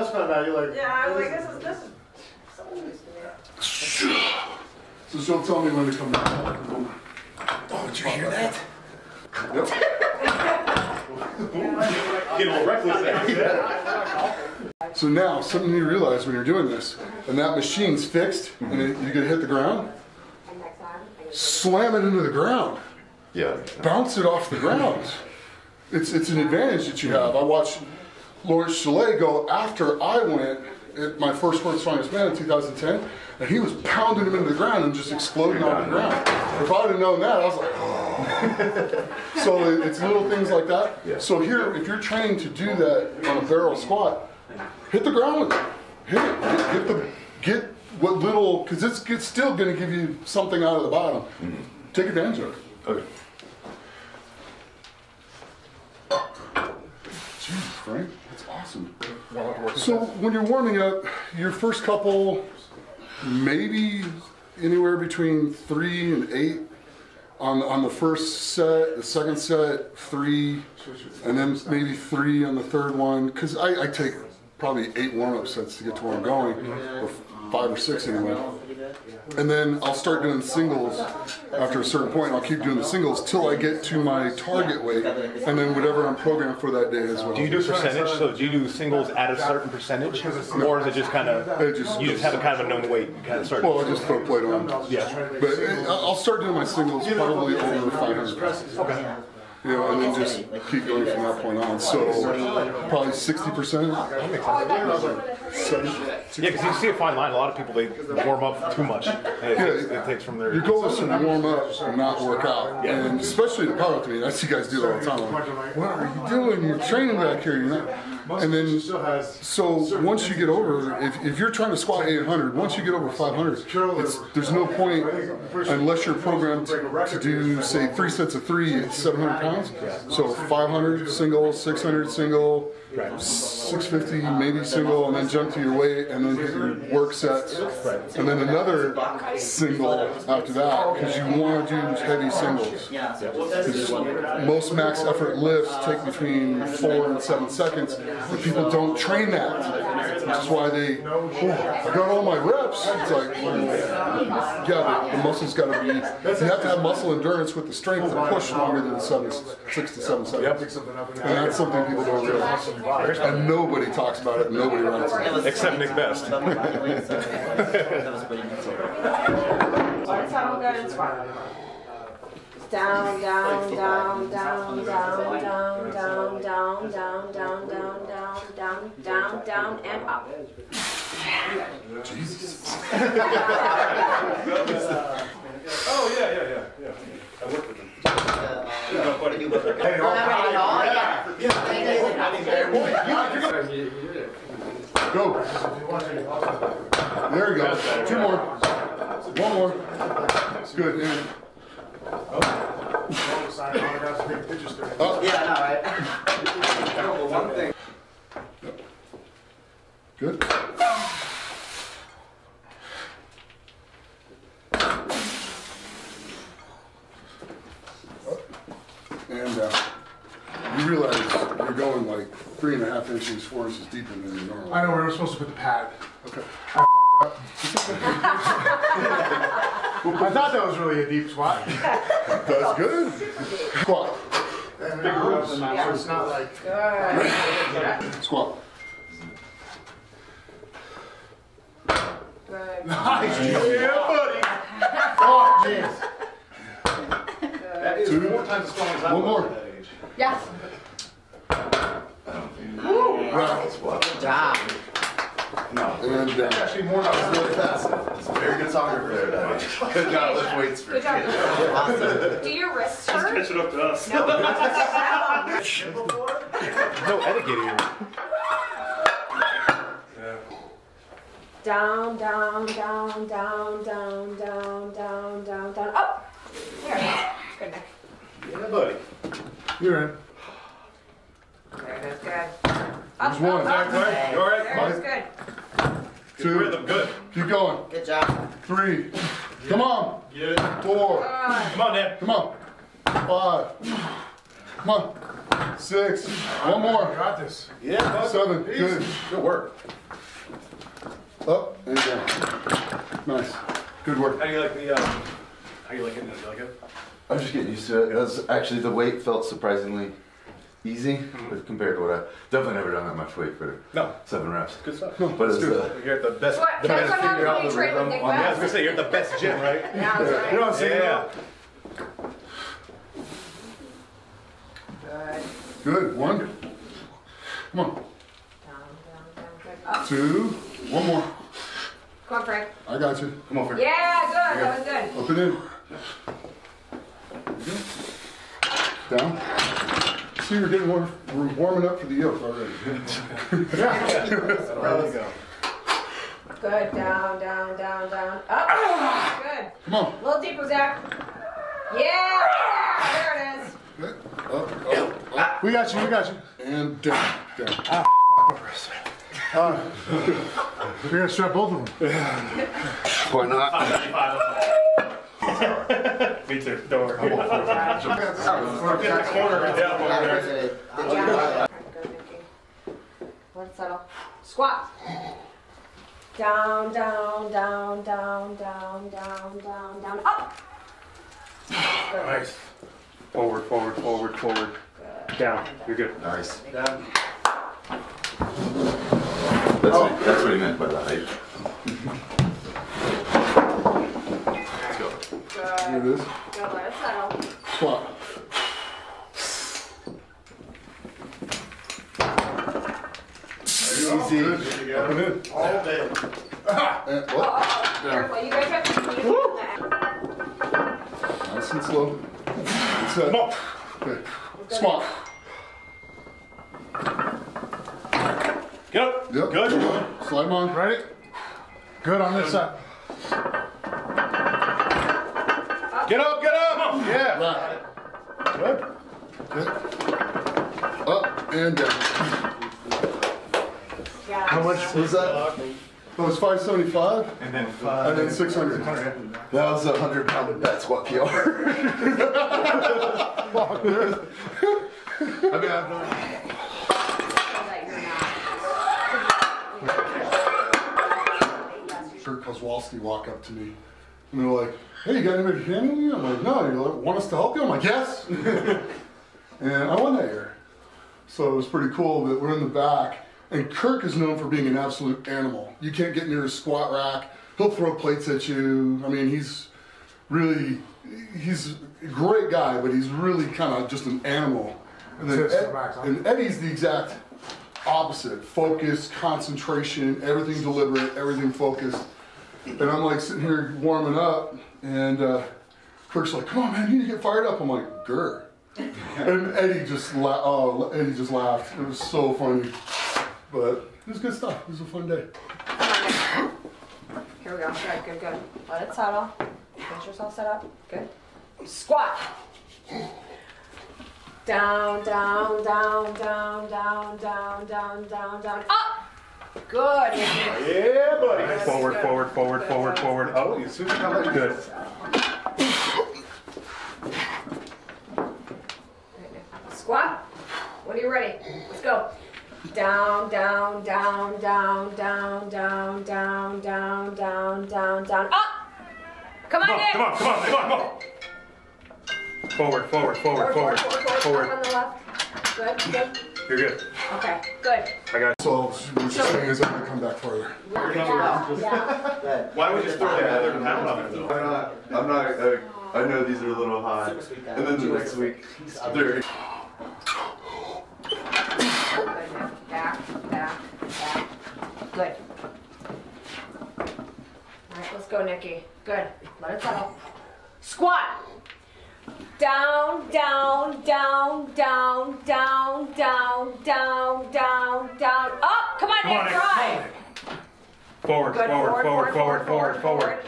by the time found out, you're like, Yeah, I was like, this is this is so news to me. So she'll tell me when to come back. Oh, did you hear that? Yep. getting a little reckless there. So now, something you realize when you're doing this, and that machine's fixed, and it, you get hit the ground, slam it into the ground, Yeah. bounce it off the ground. It's it's an advantage that you have. I watched Laurence Shahlaei go after I went at my first World's Finest Man in 2010, and he was pounding him into the ground and just exploding off the ground. If I'd have known that, I was like, oh. so it's little things like that. Yeah. So here, if you're training to do that on a barrel squat, hit the ground with it. Hit it. Get, get the get what little because it's, it's still going to give you something out of the bottom. Mm-hmm. Take advantage of it. Okay. Jesus, Frank, that's awesome. So when you're warming up, your first couple, maybe anywhere between three and eight. On on the first set, the second set, three, and then maybe three on the third one. Because I, I take probably eight warm-up sets to get to where I'm going, or five or six anyway. And then I'll start doing singles after a certain point. I'll keep doing the singles till I get to my target weight, and then whatever I'm programmed for that day is what Do you I'll do percentage? So do you do singles at a certain percentage, or is it just kind of just- you just have a kind of a known weight? You kind of start. Well, I just throw plate on. yeah. But uh, I'll start doing my singles probably over 500 pounds. Okay. You know, and then just keep going from that point on. So probably 60%. Yeah, because you see a fine line. A lot of people they warm up too much. And it, takes, it takes from their. Your goal is to warm up and not work out. And especially the power lifting, I see guys do that all the time. Like, what are you doing? You're training back here. You're not. And then, so once you get over, if, if you're trying to squat 800, once you get over 500, it's, there's no point unless you're programmed to do, say, three sets of three at 700 pounds. So 500 single, 600 single, 650 maybe single, and then jump to your weight, and then hit your work sets, and then another single after that, because you want to do heavy singles. Yeah, Most max effort lifts take between four and seven seconds, but people don't train that, which is why they, oh, I got all my reps. It's like, yeah, the, the muscle's got to be, you have to have muscle endurance with the strength to push longer than seven, six to seven seconds. And that's something people don't realize. And nobody talks about it, and nobody writes it. Except Nick Best. Above my body weight, so that was pretty good. Let's have a good squat. Down, down, down, down, down, down, down, down, down, down, down, down, down, down, down, and up. Jesus. Oh yeah, yeah, yeah, yeah. I work with them. Go. There we go. Two more. One more. That's good. Man. Oh. Yeah, all right. One thing. Good. And uh, you realize you're going like three and a half inches, four inches deeper than you normally. I know we were supposed to put the pad. Okay. I thought that was really a deep squat. That's good. Squat. So it's not like. Squat. Good. Nice. Yeah, buddy. Oh, jeez. That is Two. four times as strong as I One was more. at that age. Yes. Right. Good job. And uh, down. Actually, more than I was really fast. It's a very good soccer player. That Good job. Lift weights for Good job. kids. Awesome. Do your wrists hurt? it up to us. No. No etiquette here. Down, down, down, down, down, down, down, down, down, up. There. Good, Yeah, buddy. You're in. Up, There's one. up, up. Right? You all right? There, it's good. Two. Rhythm, good. Keep going. Good job. Three. Come on. Four. Good. Come on, Dan. Come on. Five. Come on. Six. One more. Got this. Yeah, bud. Seven. Good. Good work. Up and down. Nice. Good work. How do you like the, um, how you like it? Do you like it? I'm just getting used to it. It was actually the weight felt surprisingly easy with- compared to what I definitely never done that much weight for No. seven reps. Good stuff. But it's good. uh, You're at the best. What, the that's best what figure out the rhythm. On, yeah, I was gonna say you're at the best gym, right? Yeah, right. You know what I'm saying? Yeah. Good. Good. One. Come on. Down, down, down. Up. Two. One more. Come on, Frank. I got you. Come on, Frank. Yeah, good. That was good. Up and in. Down. See, we're getting warm, we're warming up for the yoke already. yeah. There you go. Good. Down, down, down, down. Up. Good. Come on. A little deeper, Zach. Yeah. There it is. Good. Up, up, up, We got you, we got you. and down, down. Ah. We're gonna strap both of them. why not? Me too. Don't worry. Good. Corner right down over there. Good. Good Yeah. job. Good, Nikki. Let it settle. Squat. Down, down, down, down, down, down, down, down, up. Good. Nice. Forward, forward, forward, forward. Down. You're good. Nice. That's, what, that's what he meant by the height. Good. Here it is. Good. Let it settle. Squat. Easy. Up and in. All day. And what? oh, oh. Careful. You guys have to keep on Nice and slow. Good set. Come on. Okay. Squat. Get up. Yep. Good. Slide 'em on. Ready? Good on this side. Get up, get up. Yeah. Right. Good. Good. Up and down. Yeah. How much was that? That was 575 And then five. and then 600. That was a hundred pound net squat PR. I mean, I've done. that you're not. Kirk Karwoski walk up to me and they're like, hey, you got anybody handing you? I'm like, no. You want us to help you? I'm like, yes. and I won that year. So it was pretty cool that we're in the back. And Kirk is known for being an absolute animal. You can't get near his squat rack. He'll throw plates at you. I mean, he's really, he's a great guy, but he's really kind of just an animal. And, then Ed- and Eddie's the exact opposite. Focus, concentration, everything deliberate, everything focused. And I'm like sitting here warming up, and uh, Kirk's like, "Come on, man, you need to get fired up." I'm like, "Grr." and Eddie just la- oh, Eddie just laughed. It was so funny, but it was good stuff. It was a fun day. Here we go. Good, good, good. Let it settle. Get yourself set up. Good. Squat. Down, down, down, down, down, down, down, down, down. Up. Good. Yeah, buddy. Forward, good. forward, forward, Good, forward, forward. Oh, you see that? Good. Squat. When are you ready? Let's go. Down, down, down, down, down, down, down, down, down, down, down. Up. Come on, Come on, come on, come on, come on, come on. Forward, forward, forward, forward, Up forward. on the left. Good, good. You're good. Okay, good. I got So what you're saying is I'm gonna come back farther. Yeah, yeah. Good. Why would you throw that other pound on it though? I'm not. I'm not. Uh, I know these are a little high. Super sweet guy. And then the next week, they're Good, Nick. Back, back, back. Good. All right, let's go, Nikki. Good. Let it settle. Squat. Down, down, down, down, down, down, down, down, down. Up. Come on, Come on, Nick. Nick. Drive. Forward, Good. forward, forward, forward, forward, forward.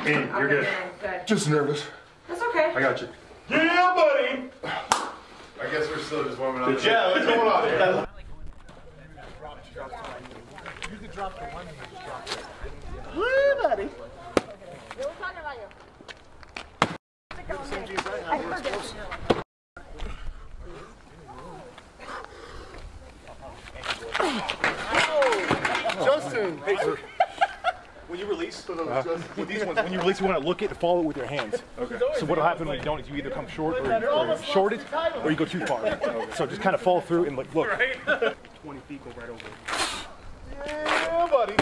And In, you're up good. Good. Just nervous. That's okay. I got you. Yeah, buddy. I guess we're still just warming up. Yeah, what's going on here? Woo, buddy. Justin. When you release, with these ones, when you release, you want to look it and follow it with your hands. Okay. So what'll happen when you don't is you either come short or, or short it, or you go too far. So just kind of fall through and like look. 20 feet, go right over. Yeah, buddy.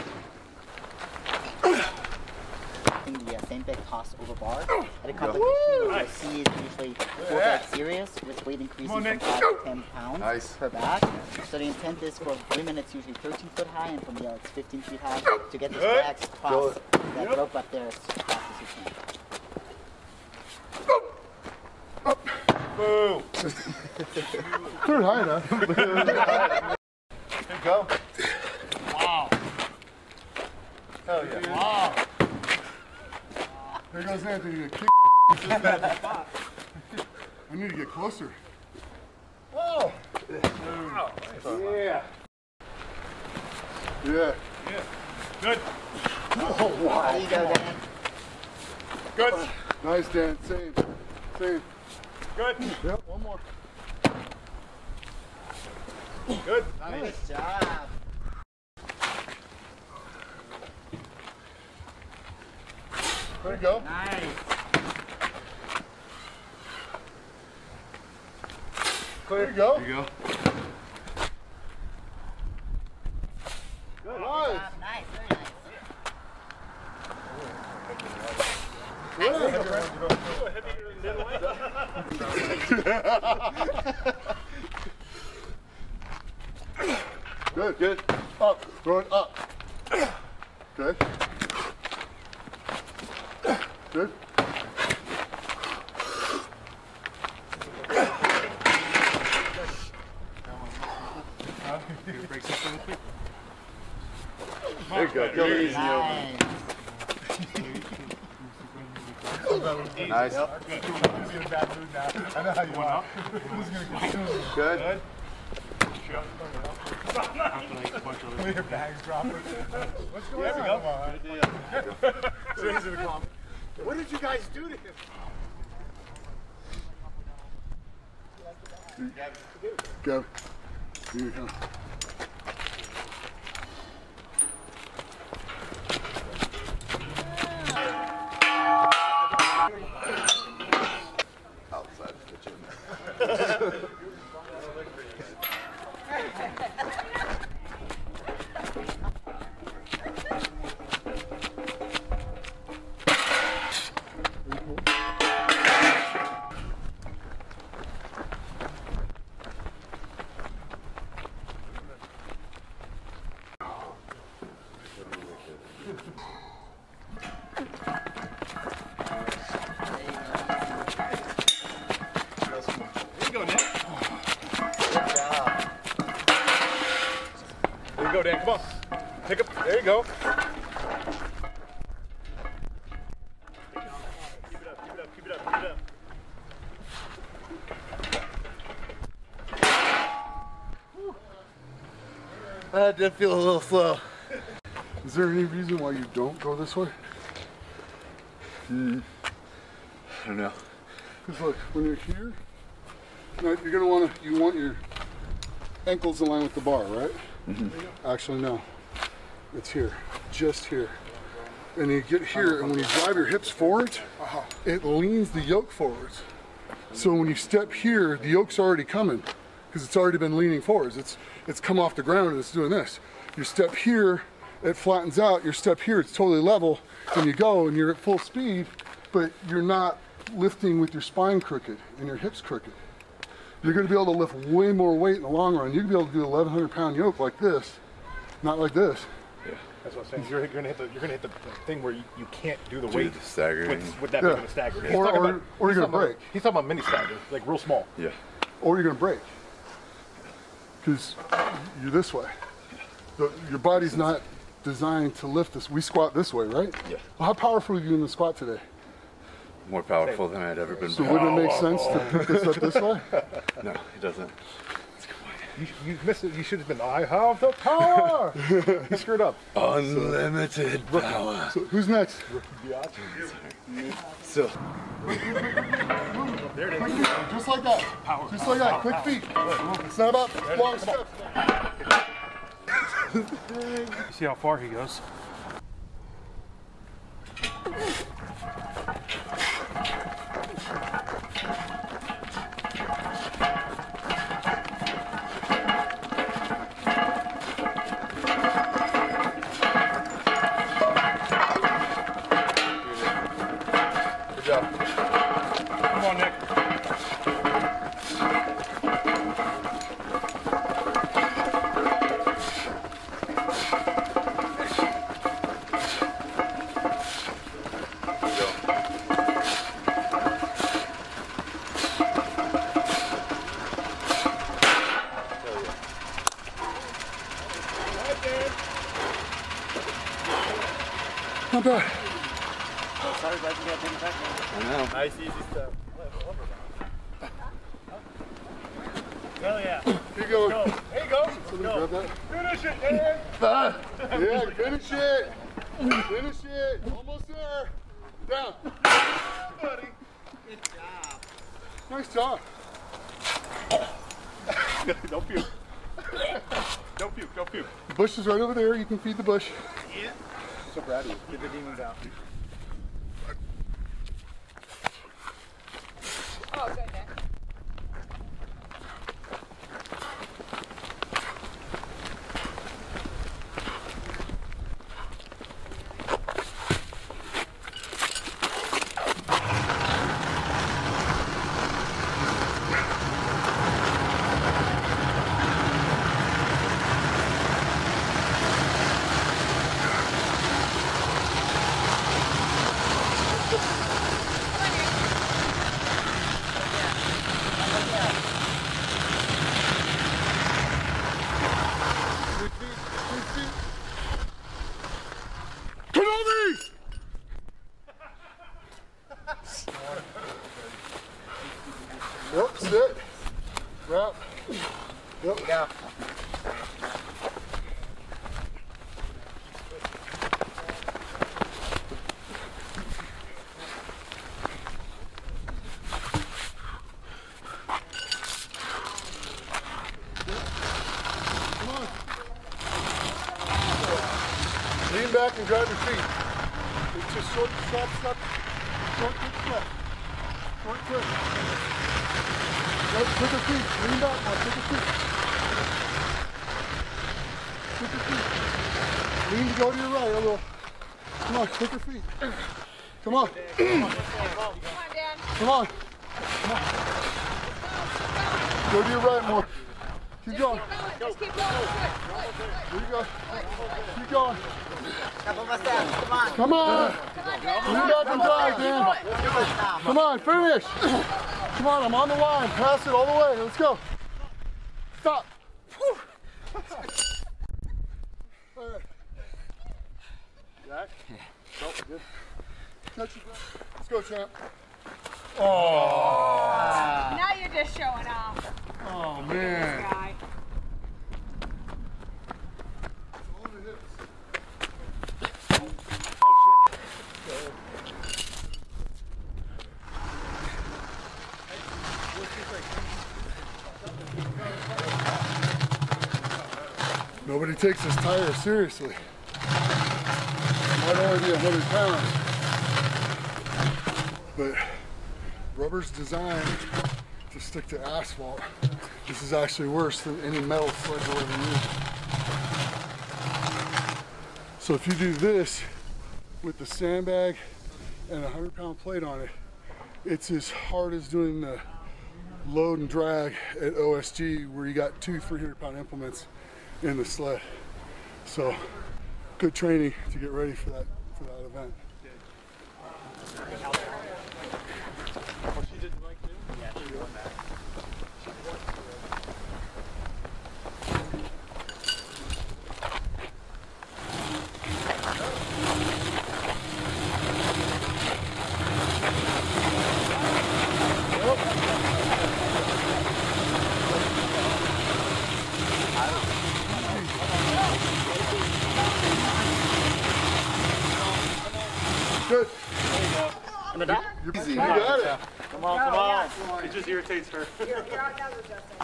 in the uh, same big toss over bar. At a competition, what you'll see is usually four bag serious, with weight increasing from 5 to 10 pounds Nice. per bag. So the intent is for women it's usually 13 foot high, and for male it's 15 feet high, to get these bags across that rope up there as fast as you can. Boo. Third high enough. There you go. Wow. Hell yeah. Wow. There goes Anthony. You kick. I need to get closer. Oh. Yeah. Yeah. Good. Oh, there you go, Dan. Good. Nice, Dan. Same. Same. Good. Yep. One more. Good. Nice job. There you go. Nice. There you go. There you go. Nice. Job. Nice. Very nice. Good. Come on. Pick up. There you go. Keep it up. Keep it up. Keep it up. Keep it up. That did feel a little slow. Is there any reason why you don't go this way? Hmm. I don't know. Because look, when you're here, you're gonna want to you want your ankles in line with the bar, right? Actually, no. It's here, just here. And you get here, and when you drive your hips forward, uh-huh. it leans the yoke forwards. So when you step here, the yoke's already coming because it's already been leaning forwards. It's it's come off the ground and it's doing this. You step here, it flattens out. Your step here, it's totally level, and you go and you're at full speed, but you're not lifting with your spine crooked and your hips crooked. You're going to be able to lift way more weight in the long run. You're going to be able to do 1,100 pound yoke like this, not like this. Yeah. That's what I'm saying. You're, you're gonna hit the you're gonna hit the, the thing where you, you can't do the weight the staggering. with, with that Yeah. big of a stagger. He's Or- talking or- about- or you're gonna about- break. He's talking about mini stagger, like real small. Yeah. or you're going to break because you're this way. The, your body's not designed to lift this. We squat this way, right? Yeah. Well, how powerful are you in the squat today? More powerful than I'd ever been So before. wouldn't it make sense to pick this up this way? No, it doesn't. You, you missed it. You should have been. I have the power. you screwed up. Unlimited power. So who's next? So, there it is. Just like that. Power. Just like that. Quick feet. It's not about long steps. See how far he goes. Nice job. don't puke. don't puke. Don't puke. The bush is right over there. You can feed the bush. Yeah. So you. Get the demons out. Oh, good, Nick. Big feet. Big feet. Kenobi! Yep, sit. Wrap. Yep. Yeah. Come on. Lean back and grab your feet. It's just short step, step. Short, quick step. Short, quick. Grab quicker feet. Lean back now. Quicker feet. Quicker feet. Lean to go to your right a little. Come on, quicker feet. Come on. Come on, Dan. Come on. Come on. Go to your right more. Keep going. Just keep going. Good, good, There you go. Keep going. Couple more. Come on. Come on. Come on, Dan. Lean drive, Dan. Two more now. Come on, finish. Come on, I'm on the line. Pass it all the way. Let's go. Stop. All right. Jack? Oh, good. Catch your breath. Let's go, champ. Oh. Now you're just showing off, Oh, man. guy. On the hips. Nobody takes this tire seriously. Might only be 100 pounds. But rubber's designed to stick to asphalt. This is actually worse than any metal sled you'll ever use. So if you do this with the sandbag and a 100 pound plate on it, it's as hard as doing the load and drag at OSG where you got two 300 pound implements in the sled. So good training to get ready for that for that event. It just irritates her. You're, you're outnumbered, Justin.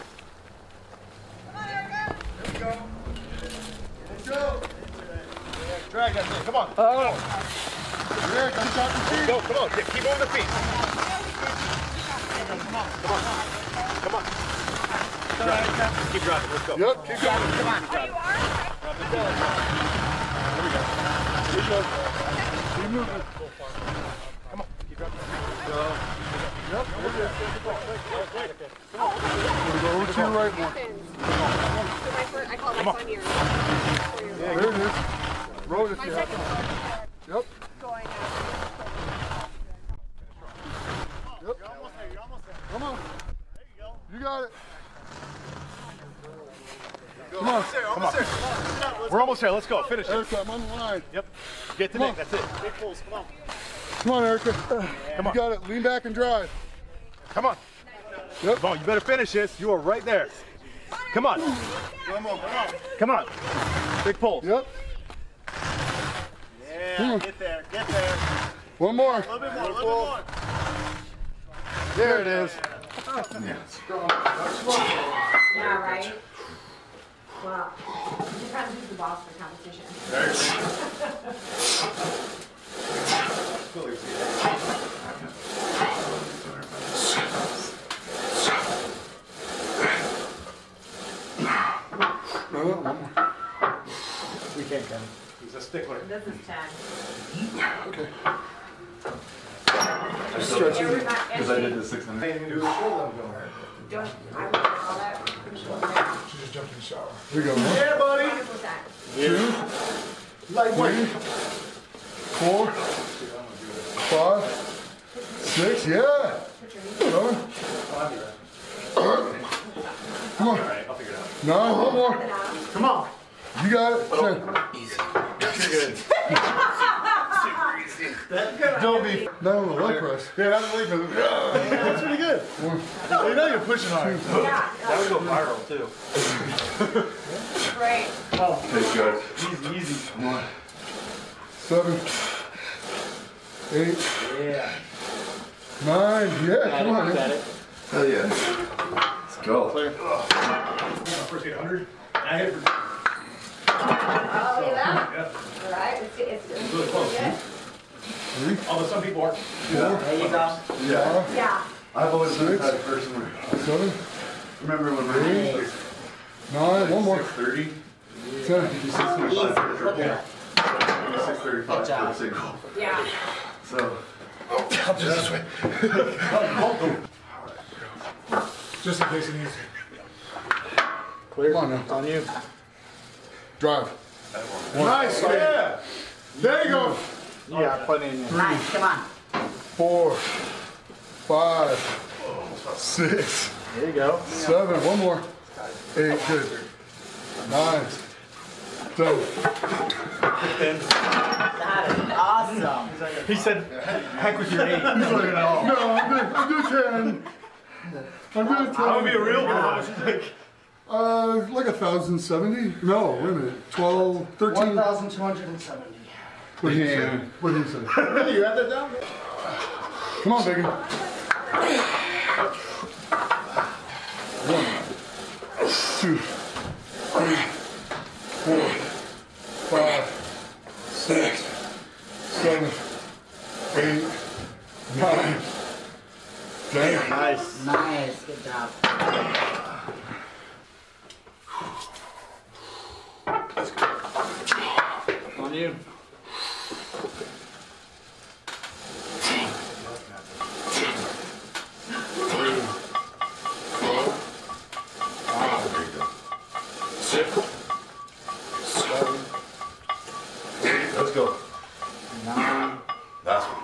Drag that thing. Come on. Oh, oh. Yeah, keep out your feet. Go. Come on. Yeah, keep moving the feet. Come on. Drive. Keep driving. Let's go. Yep, keep going. Oh, you are? Keep moving. Come on. Keep driving. Yep, we're good. We'll go over to your right more. So my first, I call my son yours. There it is. Road if you have to. Yep. Going Yep. Come on. You got it. Come on. Come on. We're almost there. Let's go. Finish it. Erica, I'm on the line. Yep. Get to Come Nick. That's it. Big pulls, come on. Come on, Erica. Come You on. got it. Lean back and drive. Come on. Yep. Come on. You better finish this. You are right there. Come on. Come on, come on. Come on. Big pulls. Yep. Yeah, get there, get there. One more. A little bit more, a little bit more. There it is. Yeah, right? Wow. Depends who's the boss for competition. We can't, Ken. He's a stickler. This is ten. Okay. I still Everybody, because I did the six hundred. don't, I would call that. She just jumped in the shower. Here we go. One, Yeah, buddy. Hundred percent. two, three, four, five, six. Yeah. Seven. Come on. Nine. One more. Come on. You got it. Ten. Don't be. Not on the leg press. Yeah, that's really good. That's pretty good. You know you're pushing hard. Yeah, That would go viral too. great. Thanks, guys. Easy, easy. Come on. Seven. Eight. Yeah. Nine. Yeah. Come on. man. Hell yeah. Let's go. First 800. I hit it for Oh, look at that. All right, it's, it's, it's really close. good. Although some people are. There you go. Yeah. Yeah. I've always been the Six. type person where, Seven. remember when we were Nine. One more. six thirty? Ten. Six twenty-five for a Look triple. at Six thirty-five Good for job. a single. Yeah. So. Just in case it needs. Come on now. On you. Drive. Nice, yeah. There you go. Yeah, put in there. Nice, come on. Four. Five. Six. There you go. Seven. One more. Eight. Good. Nine. Ten. That is awesome. He said, heck with your eight. No, I'm good. I'm good. Ten. I'm good. Ten. I would be a real girl. Uh, like a thousand seventy? No, wait a minute. Twelve, thirteen. 1,270. What did he say? What did he say? Really, you have that down? Come on, Megan. One, two, three, four, five, six, seven, eight, nine, ten. Nice. Nice, good job. On you. Let's go. Nine. That's one.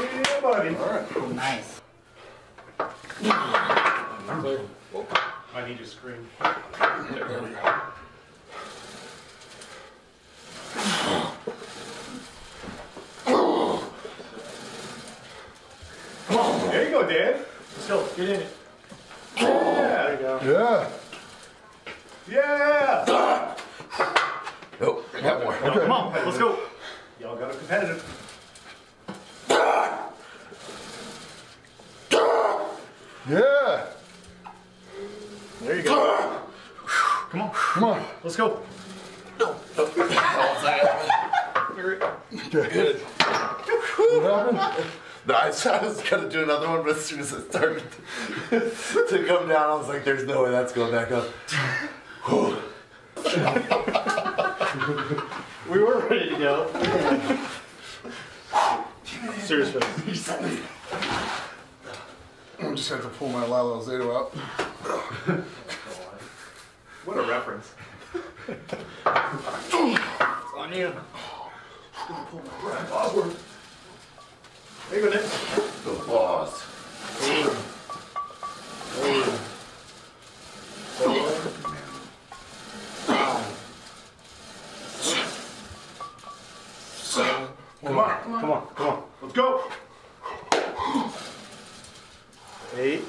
Yeah, buddy. Nice. I need you to scream. There you go, Dan. Let's go. Get in it. Yeah. There you go. Yeah. Yeah! Oh, I got more. Come on, let's go. Y'all got a competitive. Yeah. There you go. Come on, Come on. let's go. Good. What happened? No, I was, I was gonna do another one, but as soon as it started to come down, I was like, "There's no way that's going back up." We were ready to go. Seriously. face. I just have to pull my Lalo Zato out. What a reference. on you. There you go, Nick. The boss. Come on, come on, come on. Let's go. Eight.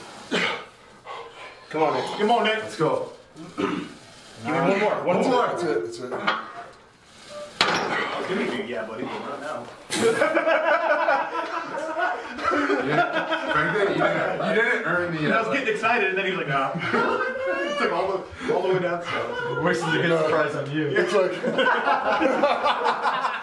Come on, Nick. Come on, Nick. Let's go. Give me one more. One more. That's it. That's it. I was gonna give you a yeah, buddy, but not now. Frankly, you didn't, you didn't earn the. And I was Uh, getting excited, and then he was like, nah. Took all the, all the way down. So. Wasted a good surprise on you. It's like.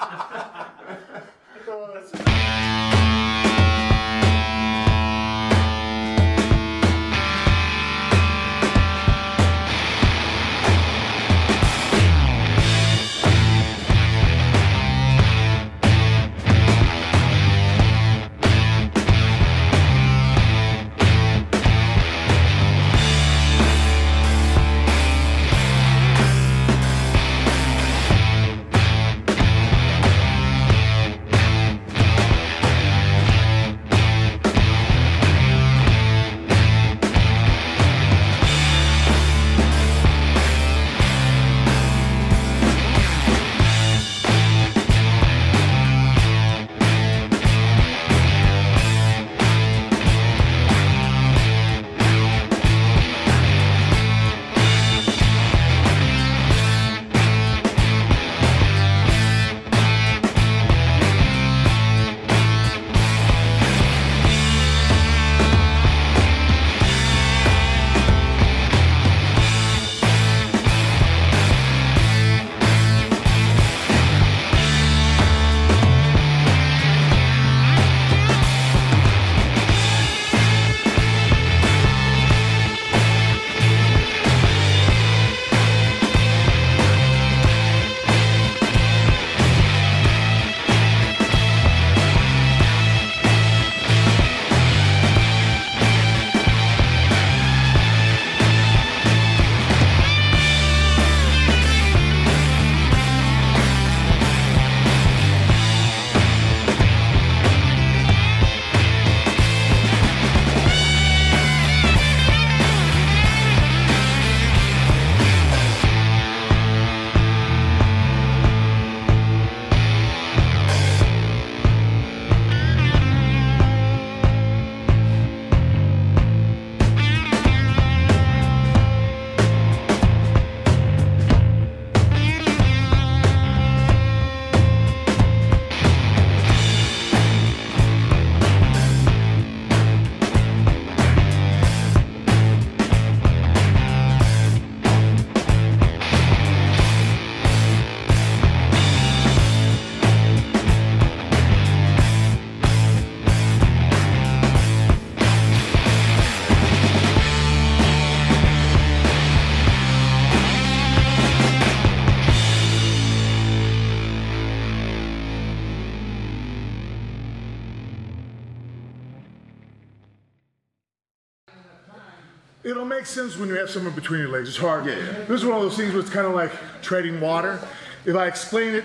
It'll make sense when you have someone between your legs. It's hard. yeah This is one of those things where it's kind of like treading water. If I explain it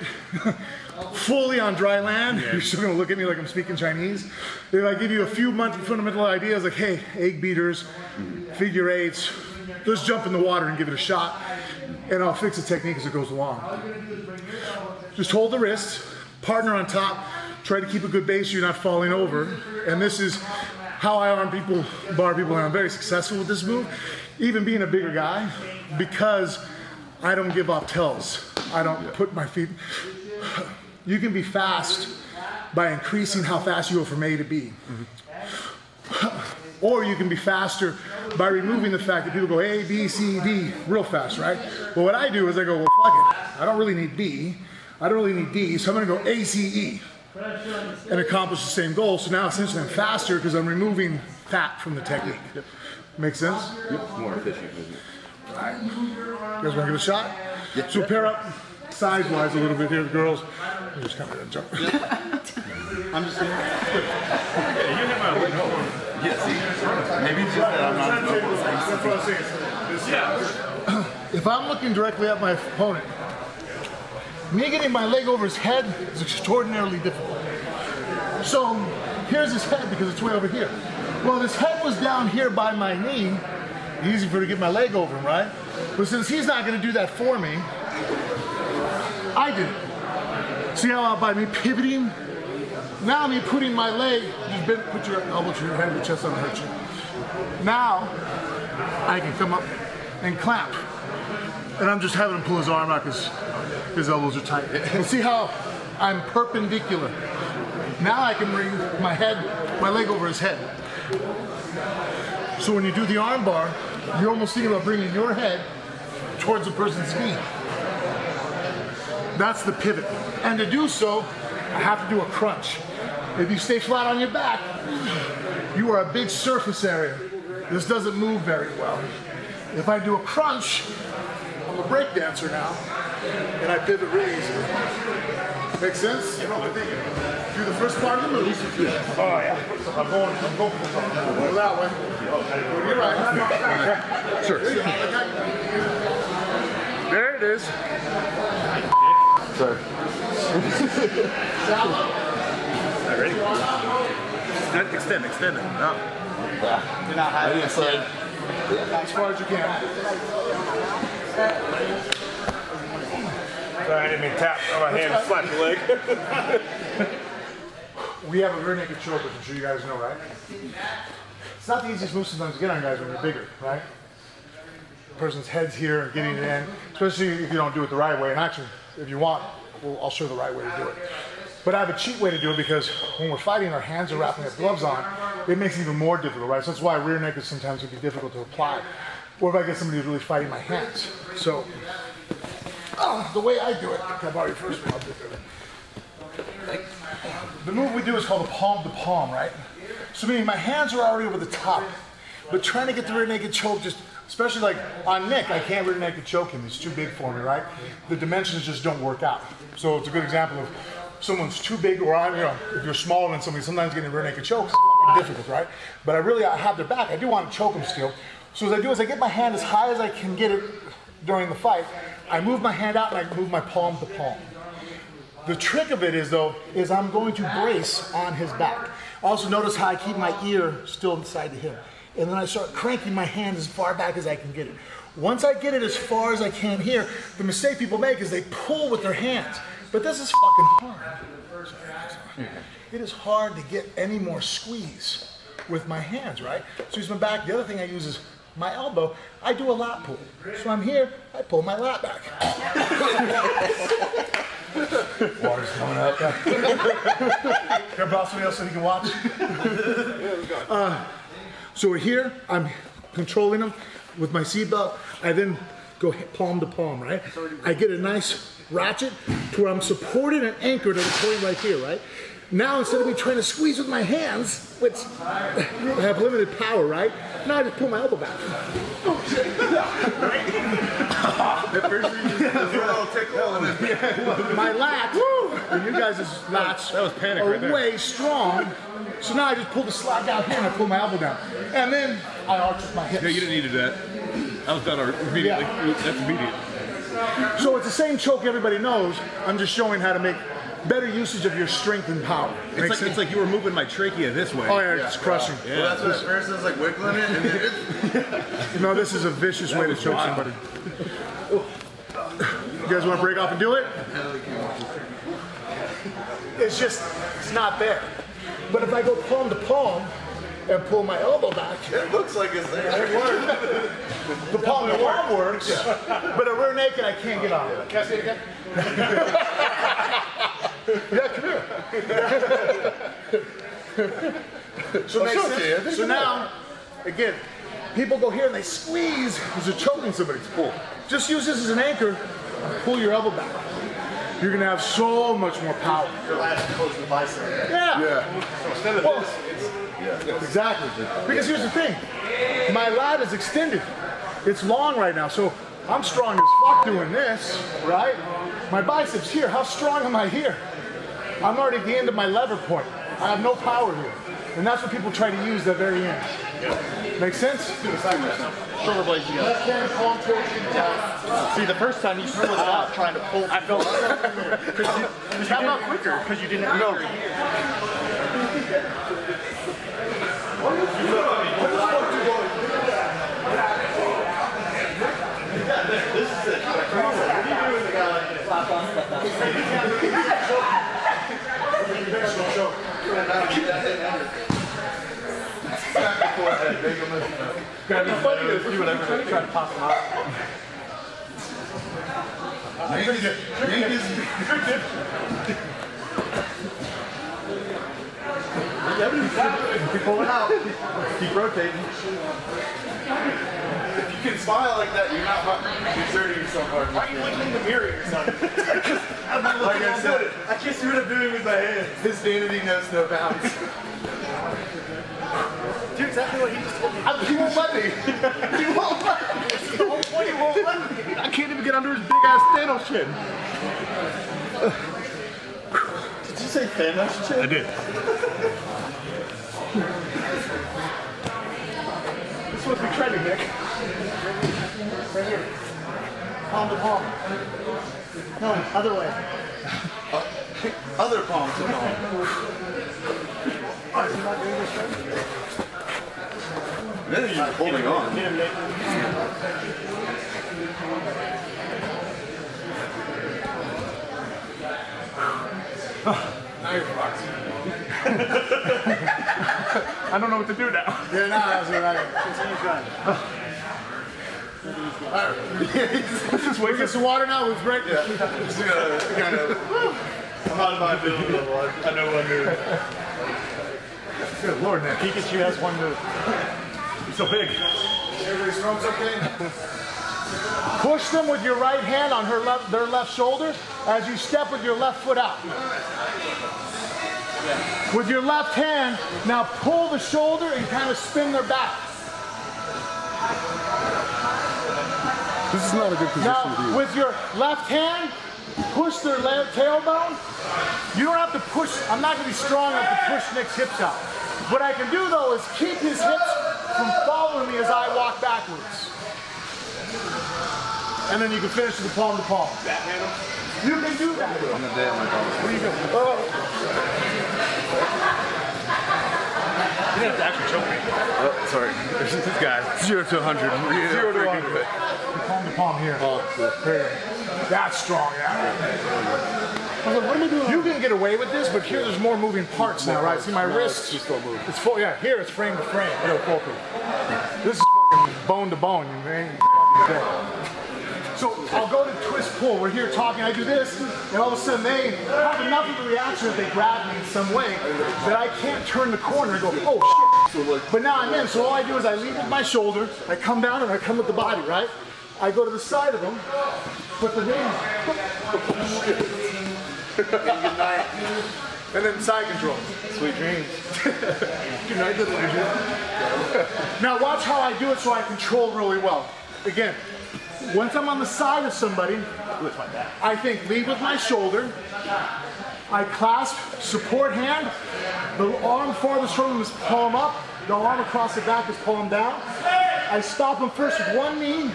fully on dry land, you're still gonna look at me like I'm speaking Chinese. If I give you a few fundamental ideas like, hey, egg beaters, figure eights, let's jump in the water and give it a shot, and I'll fix the technique as it goes along. Just hold the wrist, partner on top, try to keep a good base so you're not falling over. And this is how I arm people, bar people, and I'm very successful with this move, even being a bigger guy, because I don't give up tells. I don't put my feet. You can be fast by increasing how fast you go from A to B. Mm-hmm. Or you can be faster by removing the fact that people go A, B, C, D real fast, right? Well, what I do is I go, well, fuck it. I don't really need B. I don't really need D, so I'm gonna go A, C, E and accomplish the same goal. So now essentially I'm faster because I'm removing fat from the technique. Make sense? Yep, More efficient. You guys want to give it a shot? Yep. So pair up size-wise a little bit here, the girls. You just kind of jump. I'm just saying. Yeah, see? Maybe it's just that I'm not. If I'm looking directly at my opponent, me getting my leg over his head is extraordinarily difficult. So here's his head because it's way over here. Well, his head was down here by my knee, easy for to get my leg over him, right? But since he's not going to do that for me, I did it. See how uh, by me pivoting, now me putting my leg, just bend, put your elbow to your head, your chest doesn't hurt you. Now I can come up and clamp. And I'm just having him pull his arm out because his elbows are tight. And see how I'm perpendicular. Now I can bring my head, my leg over his head. So when you do the arm bar, you're almost thinking about bringing your head towards the person's knee. That's the pivot. And to do so, I have to do a crunch. If you stay flat on your back, you are a big surface area. This doesn't move very well. If I do a crunch, I'm a break dancer now, and I pivot really easily. Make sense? Do the first part of the move. Oh yeah. I'm going. I'm going. Go that way. Go to your right. Sure. There it is. Sorry. Ready? Extend, extend it. No. You're not high I didn't slide. As far as you can. Sorry, I didn't mean tap on my hand and slap your leg. We have a rear naked choke, which I'm sure you guys know, right? It's not the easiest move sometimes to get on guys when you're bigger, right? Person's head's here and getting it in, especially if you don't do it the right way. And actually, if you want, well, I'll show the right way to do it. But I have a cheat way to do it because when we're fighting, our hands are wrapping our gloves on. It makes it even more difficult, right? So that's why rear naked sometimes can be difficult to apply. Or if I get somebody who's really fighting my hands. So oh, the way I do it, I borrow your first one. The move we do is called the palm to palm, right? So meaning my hands are already over the top, but trying to get the rear naked choke just, especially like on Nick, I can't rear naked choke him. He's too big for me, right? The dimensions just don't work out. So it's a good example of someone's too big or I'm, you know, if you're smaller than somebody, sometimes getting rear naked choke is difficult, right? But I really, I have their back. I do want to choke them still. So as I do is I get my hand as high as I can get it during the fight. I move my hand out and I move my palm to palm. The trick of it is though, is I'm going to brace on his back. Also notice how I keep my ear still inside to him. And then I start cranking my hand as far back as I can get it. Once I get it as far as I can here, the mistake people make is they pull with their hands. But this is fucking hard. It is hard to get any more squeeze with my hands, right? So use my back. The other thing I use is my elbow. I do a lat pull. So I'm here, I pull my lat back. Water's coming up. Can I borrow somebody else so he can watch? Uh, so we're here. I'm controlling them with my seatbelt. I then go palm to palm, right? I get a nice ratchet to where I'm supported and anchored at a point right here, right? Now instead of me trying to squeeze with my hands, which I have limited power, right? Now I just pull my elbow back. my lat, and you guys' lats That was panic are right there. way strong. So now I just pull the slack out here and I pull my elbow down. And then I arch with my hips. Yeah, you didn't need to do that. That was done immediately. That's immediate. So it's the same choke everybody knows. I'm just showing how to make better usage of your strength and power. It's Make like, sense? it's like you were moving my trachea this way. oh yeah, it's crushing. Well, that's what at first I was like wiggling it, and then it, No, this is a vicious way to choke wild. somebody. You guys want to break off and do it? It's just, it's not there. But if I go palm to palm, and pull my elbow back. It looks like it's there. It works. The palm, the palm works, but a rear naked I can't get on. Can I say it again? yeah, come here. so, makes sure, sense? yeah, so now, again, people go here and they squeeze because they're choking somebody. Pull. Just use this as an anchor. Pull your elbow back. You're gonna have so much more power. Your last close the bicep. Yeah. Yeah. So instead of Well, Exactly. Because here's the thing. My lat is extended. It's long right now, so I'm strong as fuck doing this, right? My biceps here. How strong am I here? I'm already at the end of my lever point. I have no power here. And that's what people try to use at the very end. Make sense? shoulder blades together. Left hand, palm torsion down. See, the first time you split it out trying to pull. I felt Just come out quicker because you didn't have no. funny to do whatever, try to pop them out. Keep pulling out. Keep rotating. If you can smile like that, you're not exerting yourself hard. Why are you looking in the mirror or something? Like I said, I can't see what I'm doing with my hands. his vanity knows no bounds. Do exactly what he just me. He won't let me. He won't let me. The whole point he won't let me. I can't even get under his big ass Thanos chin. Did you say Thanos chin? I did. this is what we trending, Nick. Right here. Palm to palm. No, other way. Uh, other palm to palm. Then you're holding on. I don't know what to do now. Yeah, no, that's all right. Just wait Get some water now. Let's break. Just gonna kind of. I'm out of my ability level. I, I know one move. Good lord, Nick. Pikachu has one move. He's so big. Everybody's throats okay? Push them with your right hand on her left, their left shoulder as you step with your left foot out. With your left hand, now pull the shoulder and kind of spin their back. This is not a good position to be Now, with your left hand, push their le- tailbone. You don't have to push, I'm not going to be strong enough to push Nick's hips out. What I can do though is keep his hips from following me as I walk backwards. And then you can finish with the palm to palm. You can do that. On the day of my palm. What are you doing? Oh, uh, You didn't have to actually choke me. Oh, sorry. this guy. Zero to 100. Zero to 100. palm to palm here. Oh, there you go. That's strong. Yeah. You can get away with this, but here there's more moving parts now, right? See my wrist? It's full. Yeah, here it's frame to frame. No, foolproof. This is fucking bone to bone. You ain't. So I'll go to twist pull. We're here talking. I do this, and all of a sudden they have enough of a reaction that they grab me in some way that I can't turn the corner and go, oh shit. But now I'm in. So all I do is I lead with my shoulder. I come down and I come with the body, right? I go to the side of them, put the hand. and then side control. Sweet dreams. Good night, little angel. Now watch how I do it so I control really well. Again, once I'm on the side of somebody, I think lead with my shoulder. I clasp, support hand. The arm farthest from him is palm up. The arm across the back is palm down. I stop him first with one knee,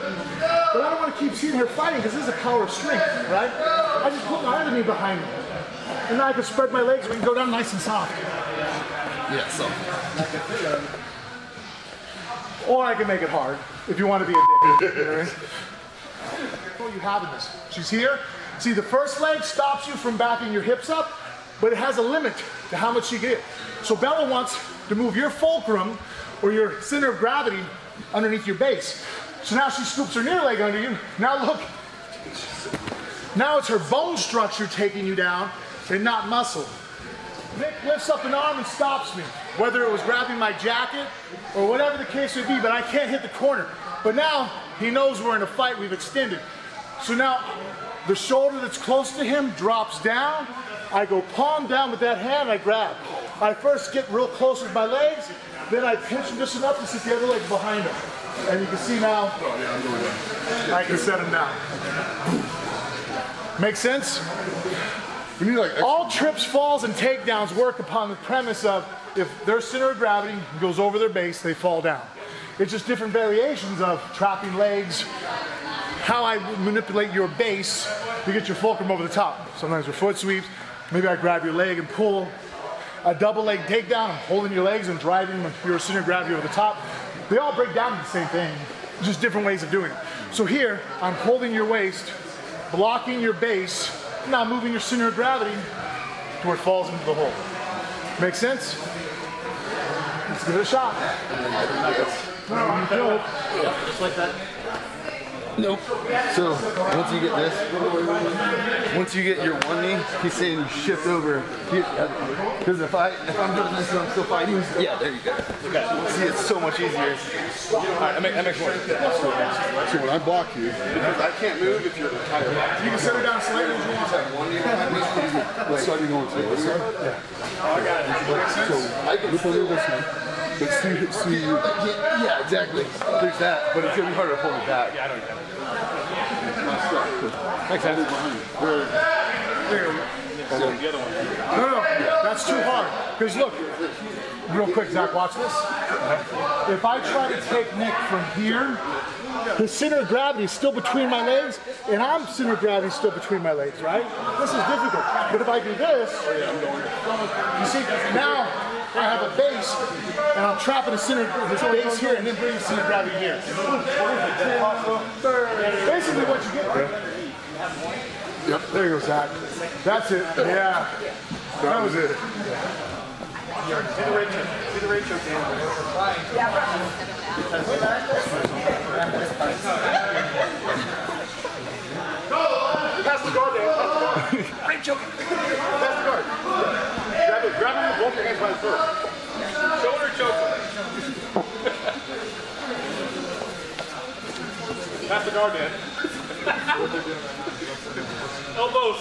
but I don't want to keep sitting here fighting because this is a power of strength, right? I just put my other knee behind me. And now I can spread my legs and we can go down nice and soft. Yeah, so. Or I can make it hard if you want to be a dick. You know what I mean? What you have in this? She's here. See, the first leg stops you from backing your hips up, but it has a limit to how much you get. So Bella wants to move your fulcrum or your center of gravity underneath your base. So now she scoops her near leg under you. Now look. Now it's her bone structure taking you down and not muscle. Nick lifts up an arm and stops me, whether it was grabbing my jacket or whatever the case may be, but I can't hit the corner. But now he knows we're in a fight, we've extended. So now the shoulder that's close to him drops down. I go palm down with that hand, I grab. I first get real close with my legs, then I pinch him just enough to sit the other leg behind him. And you can see now, I can set him down. Make sense? We need like All trips, falls, and takedowns work upon the premise of if their center of gravity goes over their base, they fall down. It's just different variations of trapping legs, how I manipulate your base to get your fulcrum over the top. Sometimes with foot sweeps, maybe I grab your leg and pull. A double leg takedown, holding your legs and driving your center gravity over the top. They all break down to the same thing, just different ways of doing it. So here, I'm holding your waist, blocking your base, now moving your center of gravity to where it falls into the hole. Make sense? Let's give it a shot. Just like that. Nope. So once you get this, once you get your one knee, he's saying you shift over. Because uh, if I if I'm doing this and I'm still fighting, yeah, there you go. Okay. See, it's so much easier. All right, that, make, that makes more sense. So when I block you, because I can't move if you're higher up. You can set her down slightly if you want. One knee behind. What side are you going to? This side? Yeah. Oh, so I can look over this one. But see, see, Yeah, exactly. There's that, but it's gonna be harder to pull it back. Yeah, I don't know The other one. No, no, that's too hard. Because look, real quick, Zach, watch this. If I try to take Nick from here, his center of gravity is still between my legs, and I'm center of gravity still between my legs, right? This is difficult. But if I do this, you see, now I have a base, and I'm trapping the center, his base here, and then bringing center of gravity here. Basically, what you get. Yep, there you go, Zach. That's it. Yeah. That was it. Pass Pass the guard, man. Elbows.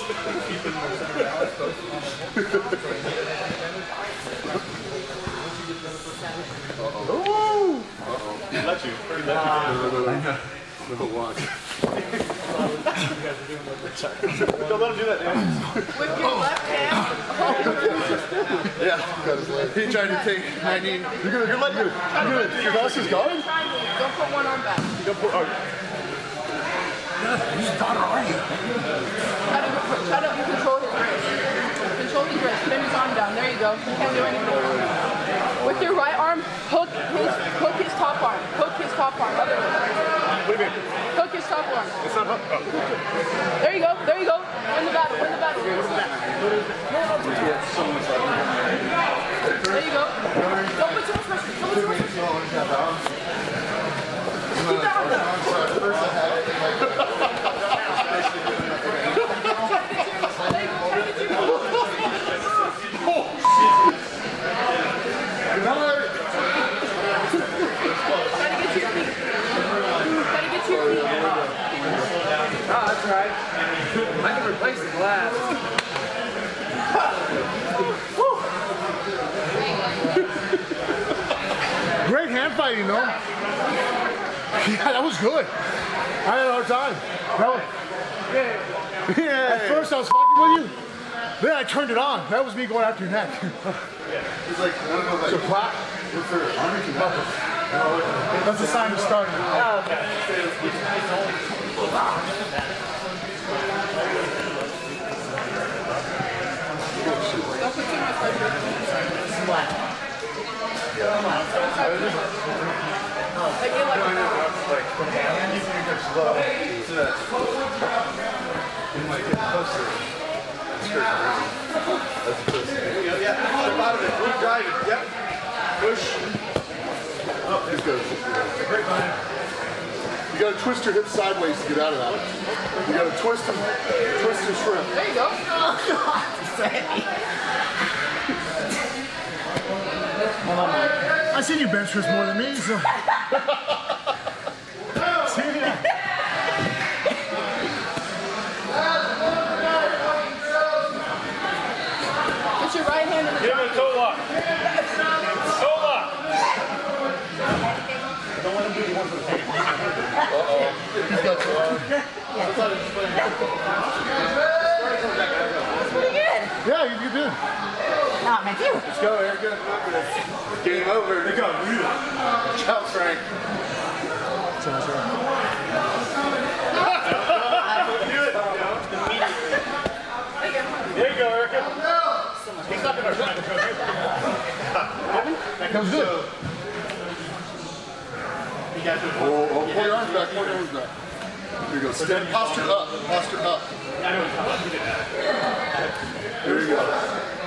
He let you. He let you. no, watch. Don't let him do that, man. With your left hand, Yeah. He tried to take my knee. You're gonna, you're letting, you're your boss is going? Don't put one arm back. Don't put, oh, Try to, try to control his wrist. Control his wrist. Pin his arm down. There you go. He can't do anything. With your right arm, hook his hook his top arm. Hook his top arm. Other what do you mean? Hook his top arm. It's not hook. Oh. There you go. There you go. Win the battle. Win the battle. There you go. Don't put too much pressure. Don't put too much pressure. Right. I can replace the glass. Great hand fighting, though. Yeah, that was good. I had a hard time. That was, yeah. At first, I was fucking with you. Then I turned it on. That was me going after your neck. yeah. It's like, I don't know if so clap. That's a sign of starting. Oh, don't put too much pressure. Like you like Yeah, out of it. Keep driving. Yep. Push. Just goes. You gotta twist your hips sideways to get out of that. You gotta twist and twist and shrimp. There you go. Oh, I seen you bench press more than me, so. See ya. Put your right hand in the Give him a toe lock. Toe lock. Pretty good. Yeah, you you did. Not meant to. Let's go, Erica. Game over. They go. Ciao, Frank. There you go, Erica. He's not gonna try to coach you. That comes good. Oh, oh, pull your arms back, pull your arms back. There you go. Stand, posture up, posture up. There you go.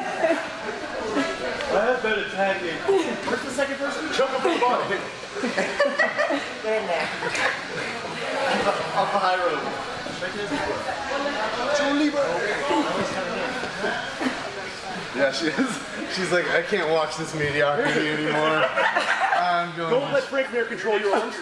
have better tagging. Where's the second person? Choke up from the bottom. Get in there. Off the high road. Yeah, she is. She's like, I can't watch this mediocrity anymore. I'm going. Don't let Frank Mir control your arms.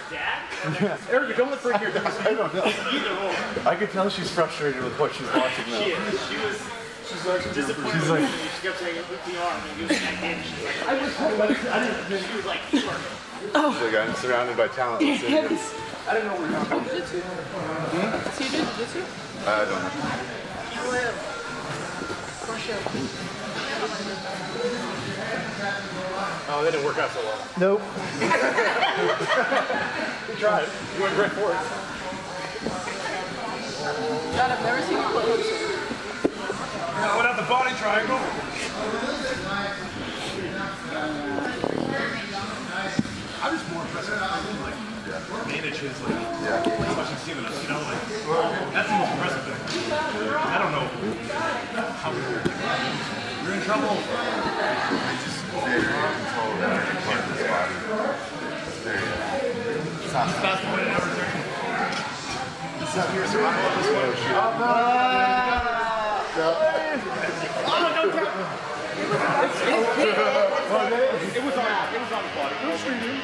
Erica, don't let Frank Mir control I don't know. I can tell she's frustrated with what she's watching now. She is. She was. She's like disappointed. She's like- She kept saying, "Whip the arm," and you was like, she's like, "I was home." I didn't. She was like, "Sure." She's like, I'm surrounded by talentless idiots. I didn't know where you were going. Jiu-jitsu. Hmm? So you do jiu-jitsu? I don't know. Oh, that didn't work out so well. Nope. You tried. You went right for it. God, I've never seen you put hooks in. Without the body triangle. I'm just more impressed with how he, like manage his like how much he's giving us. You know, like that's the most impressive thing. I don't know how we You're in trouble. Fast point and everything. It was on. It was on the body. It was streaming.